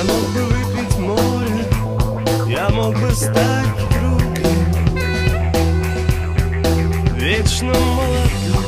Я мог бы выпить море, я мог бы стать другим, вечно молодым.